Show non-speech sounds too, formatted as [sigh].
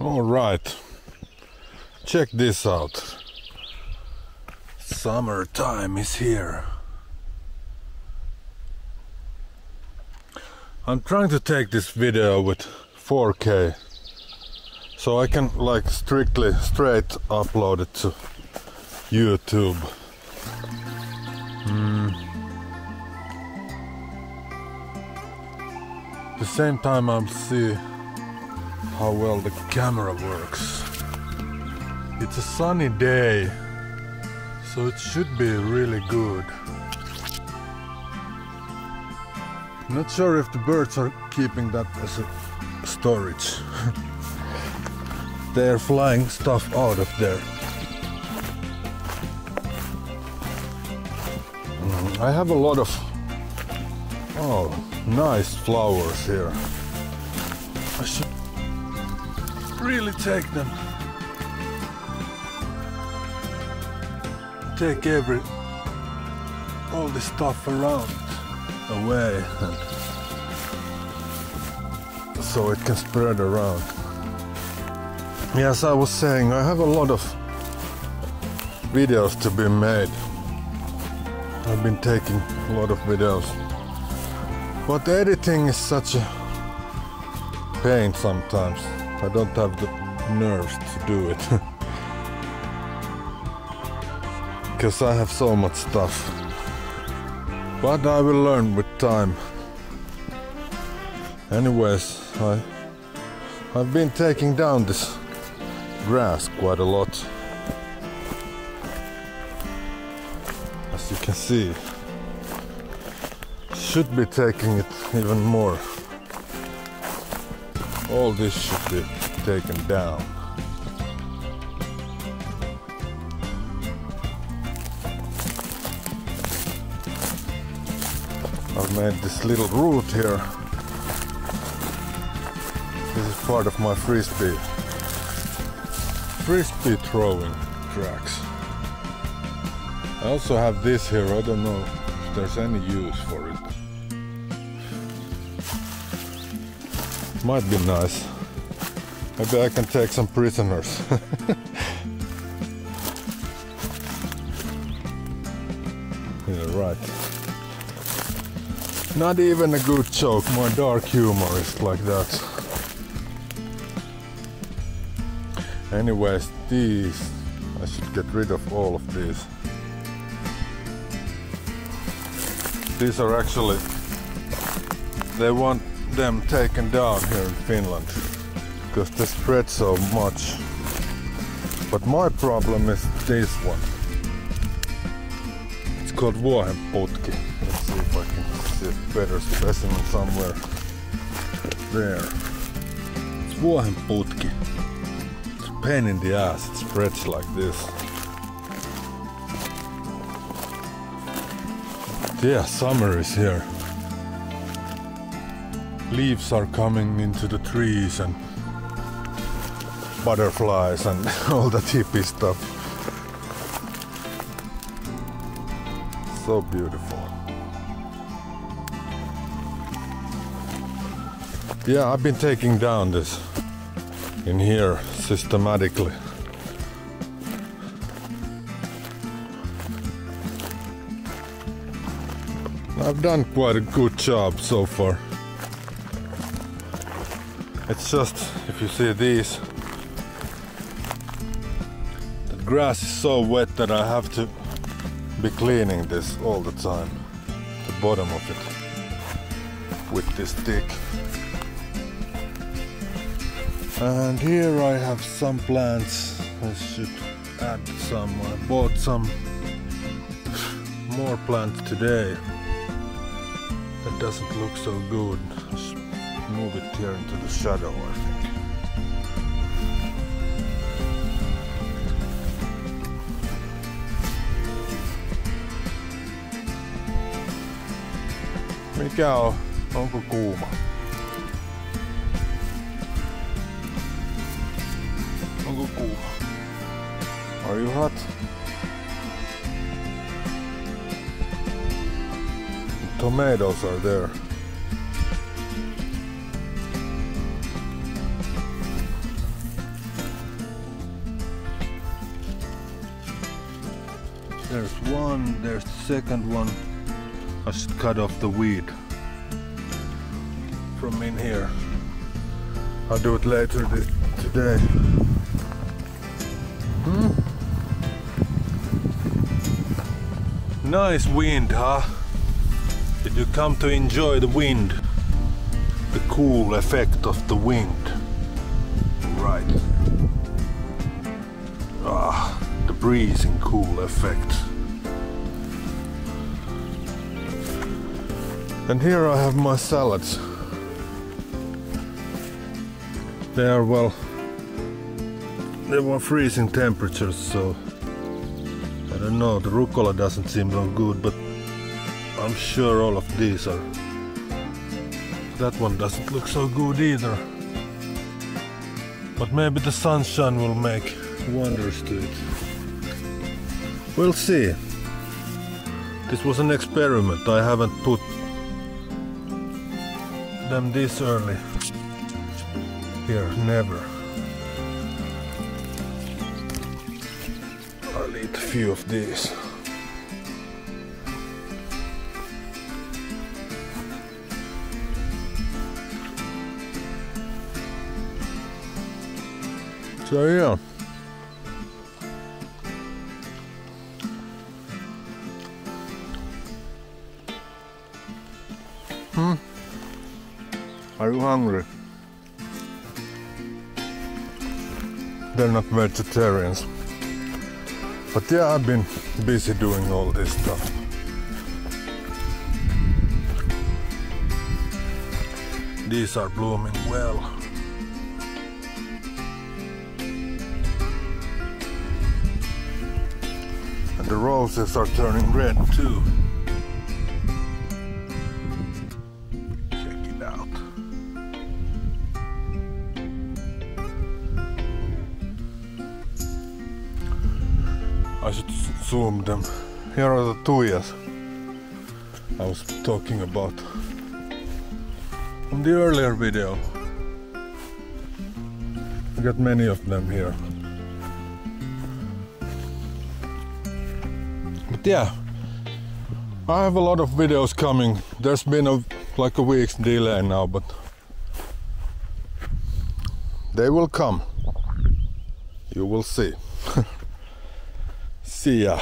All right. Check this out. Summertime is here. I'm trying to take this video with 4K so I can like strictly straight upload it to YouTube. Mm. the same time I'm see how well the camera works. It's a sunny day, so it should be really good. Not sure if the birds are keeping that as a storage. [laughs] They're flying stuff out of there. Mm, I have a lot of oh nice flowers here. I should really take them. Take every all the stuff around away so it can spread around. Yes, I was saying I have a lot of videos to be made. I've been taking a lot of videos. But editing is such a pain sometimes. I don't have the nerves to do it. [laughs] Because I have so much stuff. But I will learn with time. Anyways, I I've been taking down this grass quite a lot. As you can see. Should be taking it even more. All this should be taken down. I've made this little route here. This is part of my frisbee frisbee throwing tracks. I also have this here, I don't know if there's any use for it. Might be nice. Maybe I can take some prisoners. [laughs] yeah, right. Not even a good joke, my dark humor is like that. Anyways, these, I should get rid of all of these. These are actually, they want them taken down here in Finland because they spread so much. But my problem is this one. It's called vuohenputki. Let's see if I can see a better specimen somewhere. There. It's vuohenputki. It's a pain in the ass. It spreads like this. Yeah, summer is here. Leaves are coming into the trees and butterflies and [laughs] all that hippie stuff. So beautiful. Yeah, I've been taking down this in here systematically. I've done quite a good job so far. It's just, if you see these, the grass is so wet that I have to be cleaning this all the time, the bottom of it, with this stick. And here I have some plants, I should add some, I bought some more plants today. That doesn't look so good. Move it here into the shadow, I think. Mikä on? Onko kuuma? Onko kuuma? Are you hot? tomatoes are there. There's one, there's the second one. I should cut off the weed from in here. I'll do it later today. Hmm? Nice wind, huh? Did you come to enjoy the wind? The cool effect of the wind. Right. Ah, breezing cool effect. And here I have my salads. They are well, they were freezing temperatures, so I don't know. The rucola doesn't seem so good, but I'm sure all of these are. That one doesn't look so good either. But maybe the sunshine will make wonders to it. We'll see. This was an experiment. I haven't put them this early. Here, never. I'll eat a few of these. So yeah. Are you hungry? They're not vegetarians. But yeah, I've been busy doing all this stuff. These are blooming well. And the roses are turning red too. Check it out. I should zoom them. Here are the thujas I was talking about from the earlier video. I got many of them here. But yeah, I have a lot of videos coming. There's been a like a week's delay now, but they will come. You will see. [laughs] See ya.